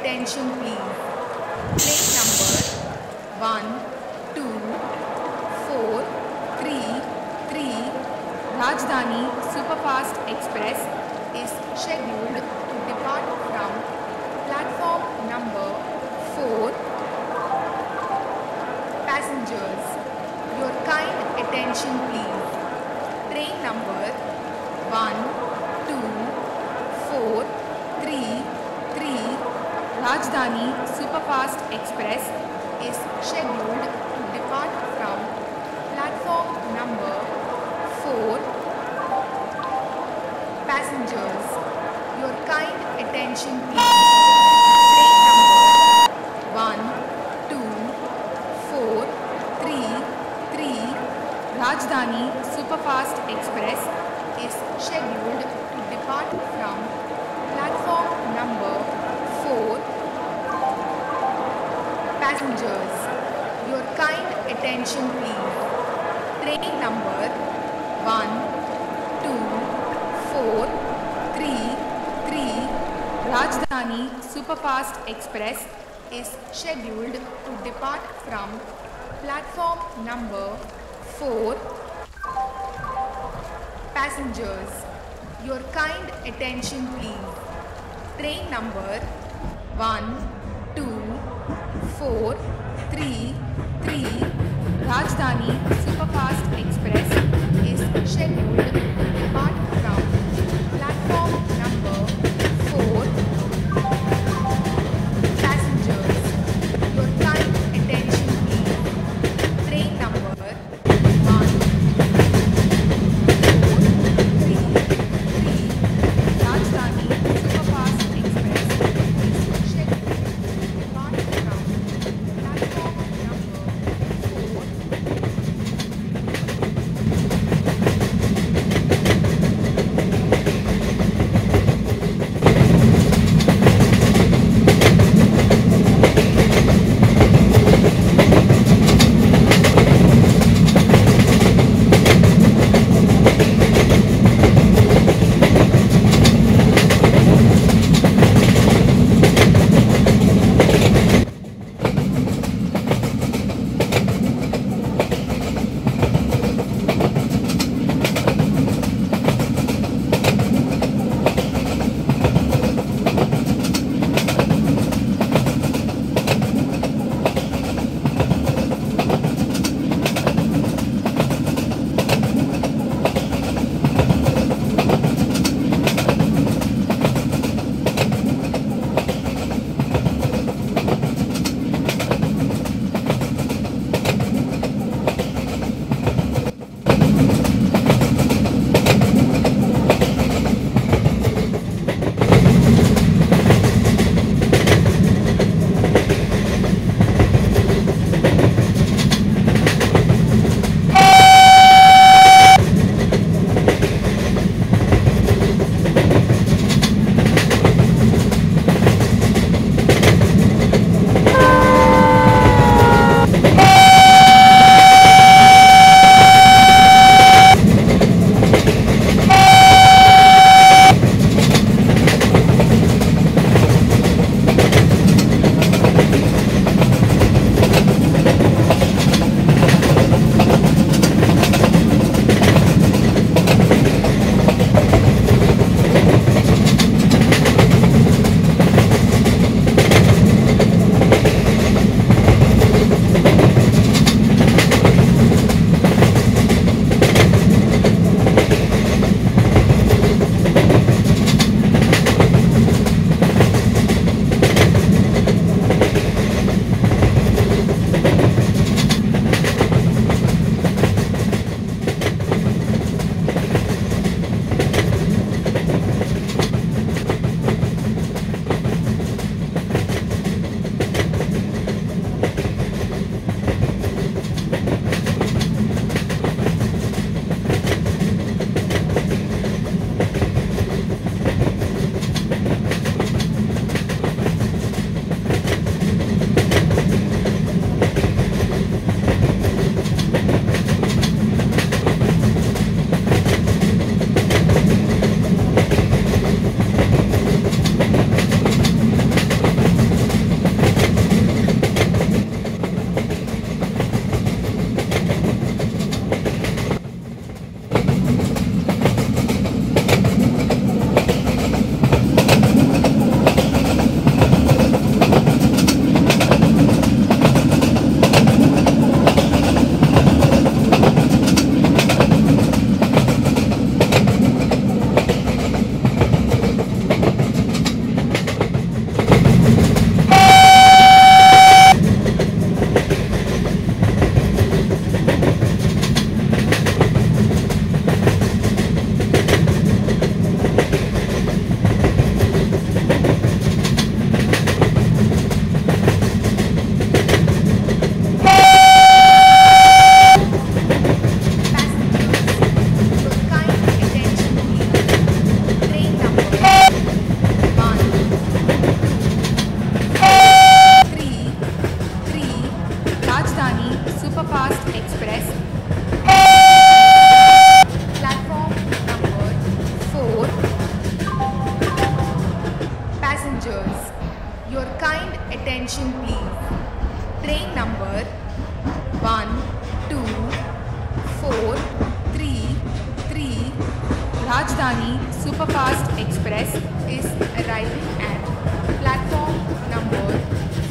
attention please. Train number 1, 2, 4, 3, 3 Rajdhani Superfast Express is scheduled to depart from platform number 4. Passengers, your kind attention please. Train number 1, 2, 4, 3, 3 Rajdhani Superfast Express is scheduled to depart from platform number 4. Passengers, your kind attention please. Train number 1, 2, 4, 3, 3 Rajdhani Superfast Express is scheduled Passengers, your kind attention please. Train number 1, 2, 4, 3, 3 Rajdhani Superfast Express is scheduled to depart from platform number 4. Passengers, your kind attention please. Train number 1, 2, 4, 3, 3 Rajdhani Superfast Express is scheduled to depart train number 1, 2, 4, 3, 3 Rajdhani Superfast Express is arriving at platform number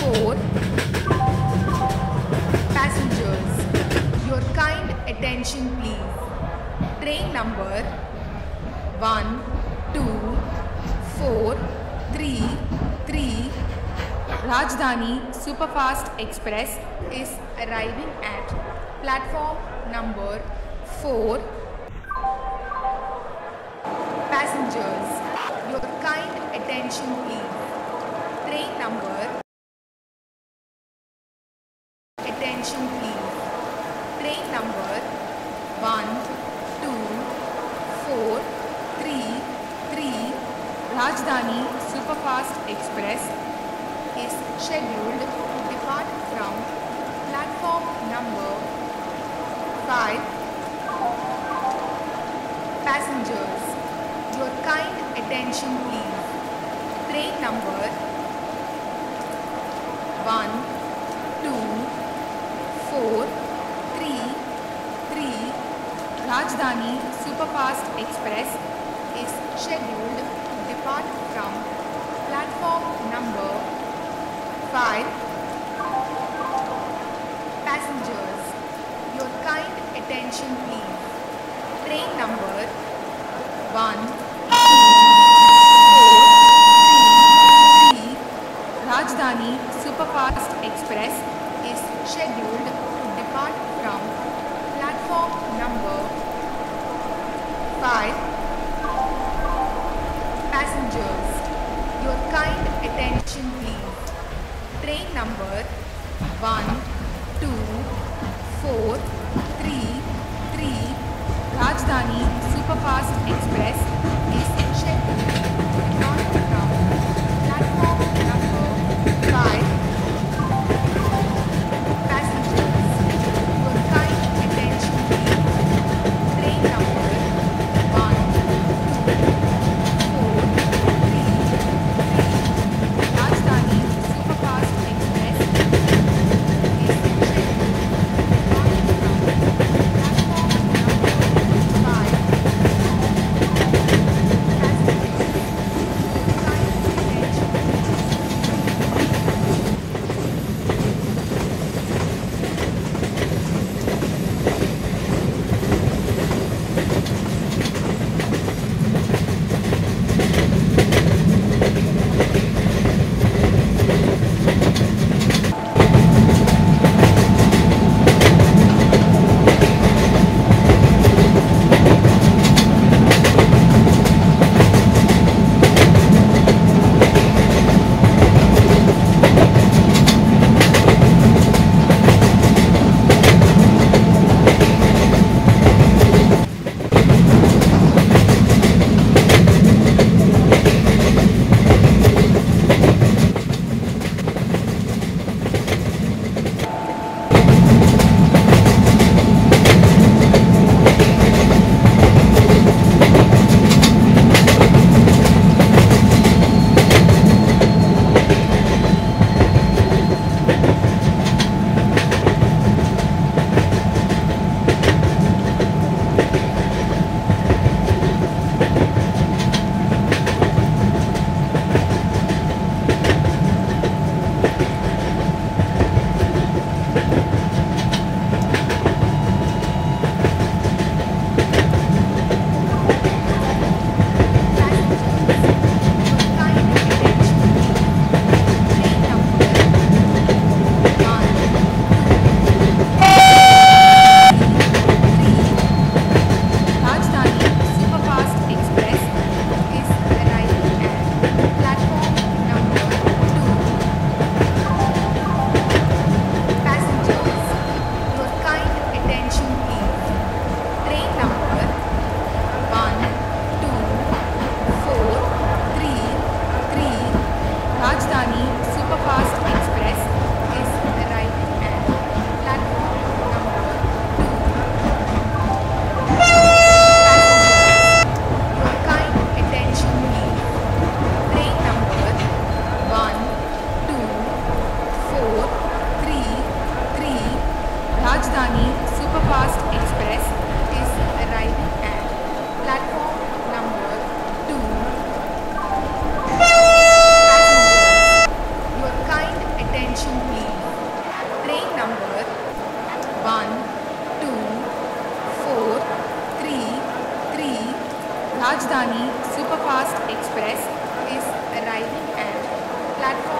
4. Passengers, your kind attention please. Train number 1, 2, 4, 3, 3 Rajdhani Superfast Express is arriving at platform number 4. Passengers, your kind attention please. Train number attention please. Train number 1, 2, 4, 3, 3 Rajdhani Superfast Express is scheduled to depart from platform number 5. Passengers, your kind attention please. Train number 1, 2, 4, 3, 3 Rajdhani Superfast Express is scheduled to depart from platform number 5. Passengers, your kind attention please. Train number 1, 2, 4, 3, 3 Rajdhani Superfast Express is scheduled to depart from platform number 5. Passengers, your kind attention. Train number 1, 2, 4, 3, 3 Rajdhani Superfast Express is Rajdhani Superfast Express is arriving at platform